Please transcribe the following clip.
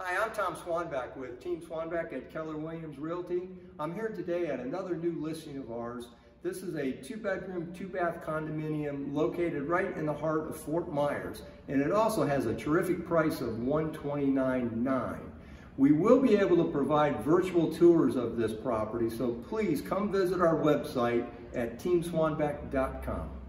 Hi, I'm Tom Swanbeck with Team Swanbeck at Keller Williams Realty. I'm here today at another new listing of ours. This is a two bedroom, two bath condominium located right in the heart of Fort Myers. And it also has a terrific price of $129.9. We will be able to provide virtual tours of this property, so please come visit our website at teamswanbeck.com.